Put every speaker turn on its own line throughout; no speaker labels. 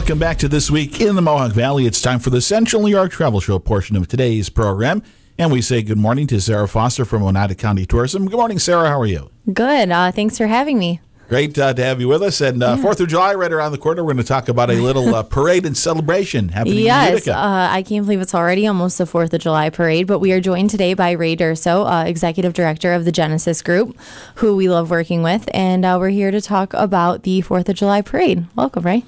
welcome back to This Week in the Mohawk Valley. It's time for the Central New York Travel Show portion of today's program. And we say good morning to Sarah Foster from Oneida County Tourism. Good morning, Sarah. How are you?
Good. Uh, thanks for having me.
Great uh, to have you with us. And uh,
Yeah.
4th of July, right around the corner, we're going to talk about a little uh, parade and celebration happening in
Yes,
Utica.
uh, I can't believe it's already almost the 4th of July parade, but we are joined today by Ray Durso, uh, Executive Director of the Genesis Group, who we love working with. And uh, we're here to talk about the 4th of July parade. Welcome, Ray.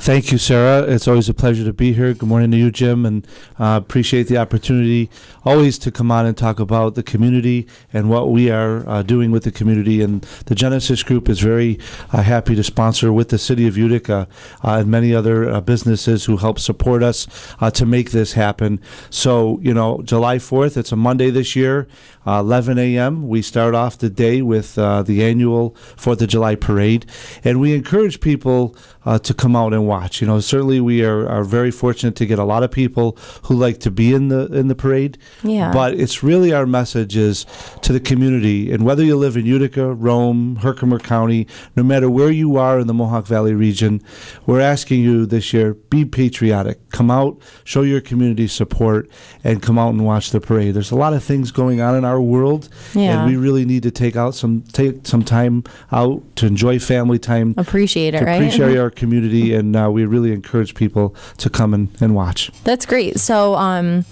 Thank you, Sarah. It's always a pleasure to be here. Good morning to you, Jim, and uh, appreciate the opportunity always to come on and talk about the community and what we are uh, doing with the community. And the Genesis Group is very uh, happy to sponsor with the City of Utica uh, and many other uh, businesses who help support us uh, to make this happen. So, you know, July 4th, it's a Monday this year, uh, 11 a.m. We start off the day with uh, the annual 4th of July parade, and we encourage people uh, to come out and watch. You know, certainly we are, are very fortunate to get a lot of people who like to be in the in the parade.
Yeah.
But it's really our message is to the community, and whether you live in Utica, Rome, Herkimer County, no matter where you are in the Mohawk Valley region, we're asking you this year be patriotic. Come out, show your community support, and come out and watch the parade. There's a lot of things going on in our world,
Yeah.
and we really need to take out some take some time out to enjoy family time
Appreciate it, right?
appreciate our community, and uh, we really encourage people to come and, and watch.
That's great. So, um,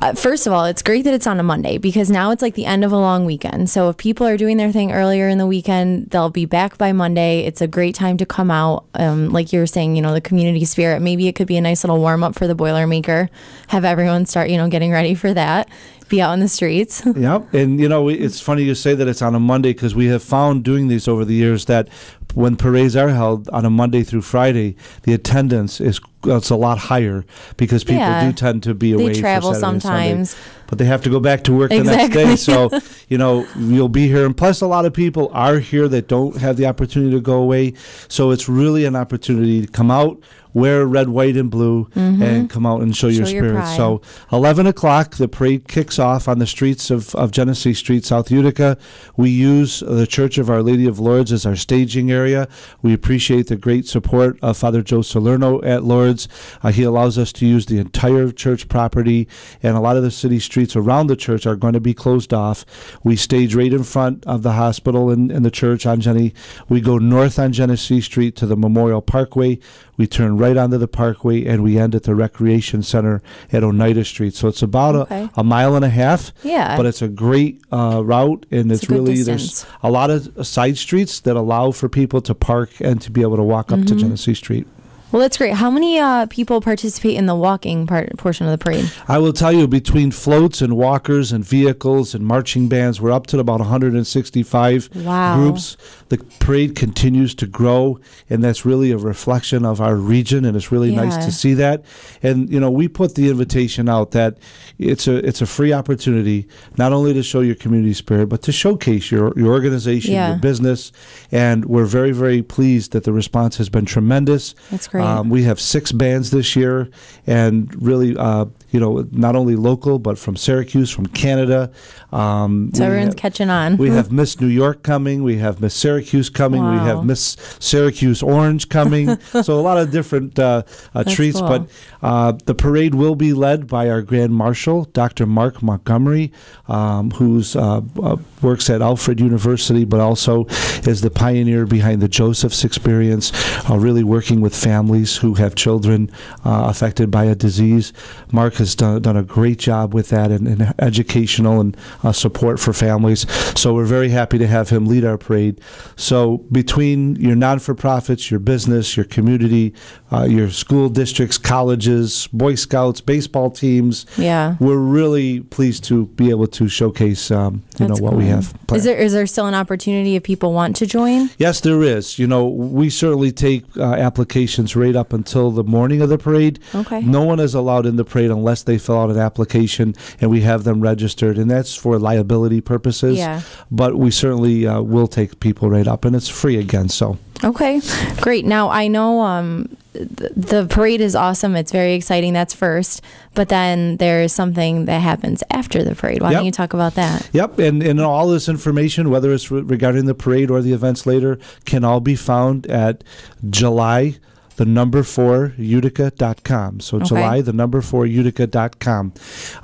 uh, first of all, it's great that it's on a Monday because now it's like the end of a long weekend. So if people are doing their thing earlier in the weekend, they'll be back by Monday. It's a great time to come out. Um, like you were saying, you know, the community spirit. Maybe it could be a nice little warm up for the Boilermaker. Have everyone start, you know, getting ready for that. Be out in the streets.
Yep. And, you know, it's funny you say that it's on a Monday because we have found doing these over the years that when parades are held on a Monday through Friday, the attendance is it's a lot higher because people
Yeah.
do tend to be away. for
travel
Saturday and Sunday.
sometimes.
But they have to go back to work the next day. So, you know, you'll be here. And plus, a lot of people are here that don't have the opportunity to go away. So it's really an opportunity to come out, wear red, white, and blue, and come out and show, your
Mm-hmm. Show your
spirit.
pride.
So 11 o'clock, the parade kicks off on the streets of, of Genesee Street, South Utica. We use the Church of Our Lady of Lourdes as our staging area. We appreciate the great support of Father Joe Salerno at Lourdes. Uh, he allows us to use the entire church property, and a lot of the city streets around the church are going to be closed off. We stage right in front of the hospital and, and the church on Jenny. We go north on Genesee Street to the Memorial Parkway. We turn right onto the parkway and we end at the recreation center at Oneida Street. So it's about
Okay.
a, a mile and a half.
Yeah.
But it's a great uh, route and
It's
it's, really
distance.
there's a lot of side streets that allow for people to park and to be able to walk up to
Mm-hmm.
Genesee Street.
Well, that's great. How many uh, people participate in the walking part portion of the parade?
I will tell you, between floats and walkers and vehicles and marching bands, we're up to about 165
Wow.
groups. The parade continues to grow, and that's really a reflection of our region, and it's really nice to see that. And you know, we put the invitation out that it's a it's a free opportunity not only to show your community spirit, but to showcase your your organization,
Yeah.
your business, and we're very very pleased that the response has been tremendous.
That's great.
Um, we have six bands this year, and really, uh, you know, not only local but from Syracuse, from Canada. Um,
So everyone's
have-
catching on.
we have Miss New York coming. We have Miss Syracuse coming. We have Miss Syracuse Orange coming. so a lot of different uh, uh, treats.
cool.
But uh, the parade will be led by our Grand Marshal, Dr. Mark Montgomery, um, who's uh, uh, works at Alfred University, but also is the pioneer behind the Joseph's Experience, uh, really working with families who have children uh, affected by a disease. Mark has done, done a great job with that and, and educational and uh, support for families. So we're very happy to have him lead our parade. So between your non-for-profits, your business, your community, uh, your school districts, colleges, Boy Scouts, baseball teams,
yeah.
we're really pleased to be able to showcase, um, you
That's
know, what we
cool.
have.
Is there is there still an opportunity if people want to join?
Yes, there is. You know, we certainly take uh, applications right up until the morning of the parade.
Okay.
No one is allowed in the parade unless they fill out an application and we have them registered, and that's for liability purposes.
Yeah.
But we certainly uh, will take people right up, and it's free again. So.
Okay, great. Now I know um, th- the parade is awesome. It's very exciting. That's first, but then there's something that happens after the parade. Why
Yep.
don't you talk about that?
Yep, and, and all this information, whether it's re- regarding the parade or the events later, can all be found at July the number four Utica.com. So
Okay.
July, the number four Utica.com.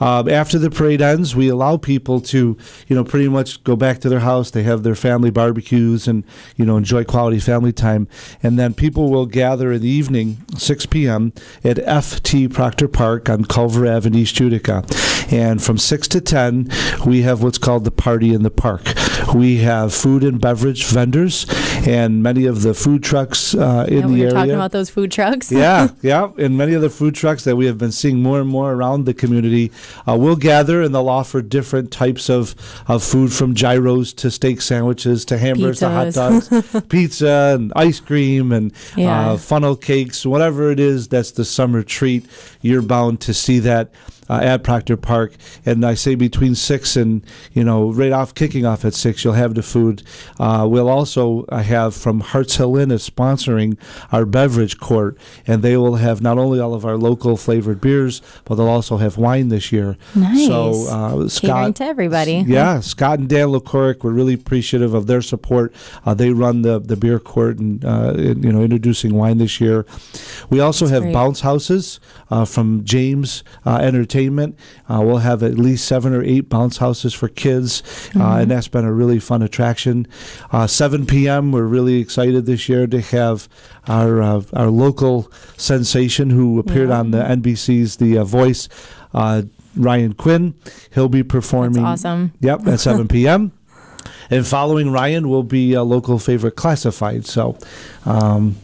Um, after the parade ends, we allow people to, you know, pretty much go back to their house. They have their family barbecues and, you know, enjoy quality family time. And then people will gather in the evening, 6 p.m., at FT Proctor Park on Culver Avenue, East Utica. And from 6 to 10, we have what's called the Party in the Park. We have food and beverage vendors, and many of the food trucks uh, in
Yeah, we
the
were
area.
talking about those food trucks.
yeah, yeah, and many of the food trucks that we have been seeing more and more around the community uh, will gather and they'll offer different types of, of food from gyros to steak sandwiches to hamburgers to hot dogs, pizza and ice cream and
Yeah.
uh, funnel cakes, whatever it is that's the summer treat. You're bound to see that. Uh, at Proctor Park, and I say between six and you know right off kicking off at six, you'll have the food. Uh, we'll also uh, have from Hart's Hill Inn is sponsoring our beverage court, and they will have not only all of our local flavored beers, but they'll also have wine this year.
Nice.
So uh,
Catering
Scott,
to everybody.
yeah, Scott and Dan LaCoric, we're really appreciative of their support. Uh, they run the, the beer court and uh, you know introducing wine this year. We also have
great.
bounce houses uh, from James uh, Entertainment. Uh, we'll have at least seven or eight bounce houses for kids, uh, and that's been a really fun attraction. Uh, 7 p.m. We're really excited this year to have our uh, our local sensation who appeared
Yeah.
on the NBC's The uh, Voice. Uh, Ryan Quinn, he'll be
That's
performing.
awesome.
Yep, at 7 p.m. And following Ryan will be a local favorite classified. So um,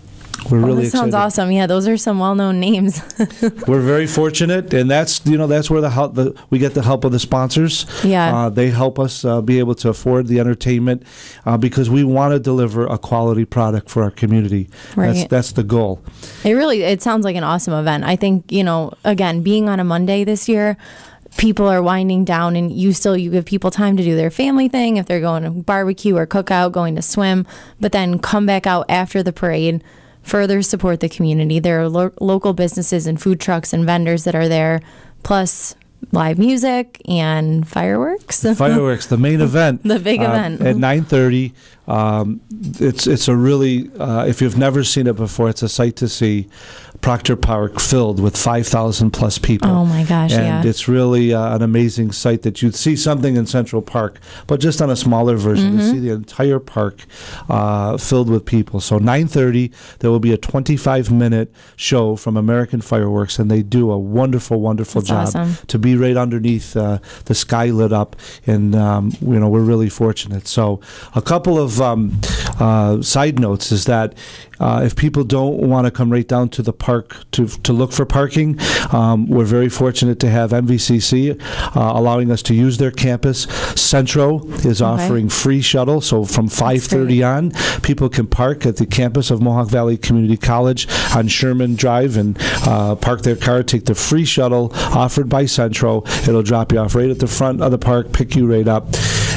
we're
Oh,
really
that sounds
excited.
awesome. Yeah, those are some well-known names.
We're very fortunate, and that's you know that's where the help the, we get the help of the sponsors.
Yeah.
uh, they help us uh, be able to afford the entertainment uh, because we want to deliver a quality product for our community.
Right.
That's that's the goal.
It really it sounds like an awesome event. I think, you know, again, being on a Monday this year, people are winding down and you still you give people time to do their family thing if they're going to barbecue or cookout, going to swim, but then come back out after the parade, further support the community. There are lo- local businesses and food trucks and vendors that are there, plus live music and fireworks.
fireworks, the main event,
The big
uh,
event.
at nine thirty. Um, it's it's a really uh, if you've never seen it before, it's a sight to see. Proctor Park filled with five thousand plus people.
Oh my gosh,
And
yeah.
it's really uh, an amazing sight that you'd see something in Central Park, but just on a smaller version.
Mm-hmm.
To see the entire park uh, filled with people. So 9:30, there will be a 25-minute show from American Fireworks, and they do a wonderful, wonderful
That's
job
awesome.
to be right underneath uh, the sky lit up, and um, you know we're really fortunate. So a couple of um, uh, side notes is that uh, if people don't want to come right down to the park to to look for parking, um, we're very fortunate to have MVCC uh, allowing us to use their campus. Centro is
Okay.
offering free shuttle, so from 5:30 on, people can park at the campus of Mohawk Valley Community College on Sherman Drive and uh, park their car, take the free shuttle offered by Centro. It'll drop you off right at the front of the park, pick you right up.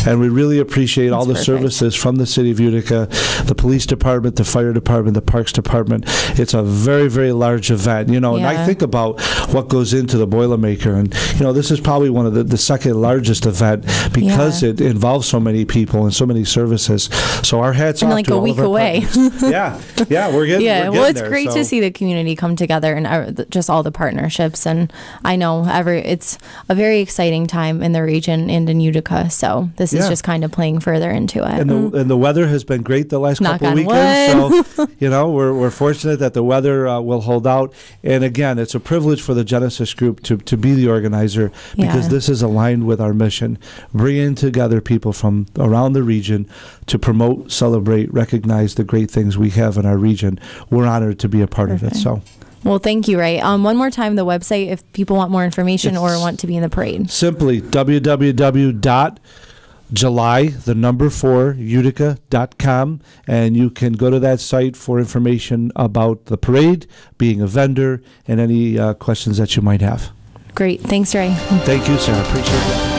And we really appreciate all the
perfect.
services from the city of Utica, the police department, the fire department, the parks department. It's a very, very large event, you know. And I think about what goes into the Boilermaker, and you know, this is probably one of the, the second largest event because
Yeah.
it involves so many people and so many services. So our hats
And
off
like
to
a
all
week
of
away.
yeah, yeah, we're getting.
yeah
we're
well it's
there,
great
so-
to see the community come together and uh, just all the partnerships and i know every it's a very exciting time in the region and in utica so this is just kind of playing further into it
And the, and the weather has been great the last
Mm. Knock
couple of weekends. So, you know, we're, we're fortunate that the weather uh, will hold out. And again, it's a privilege for the Genesis Group to, to be the organizer because
Yeah.
this is aligned with our mission, bringing together people from around the region to promote, celebrate, recognize the great things we have in our region. We're honored to be a part of it. So
well thank you ray um, one more time the website if people want more information or want to be in the parade
simply www.july, the number four, utica.com. And you can go to that site for information about the parade, being a vendor, and any uh, questions that you might have.
great thanks ray
Thank you, Sarah. Appreciate that.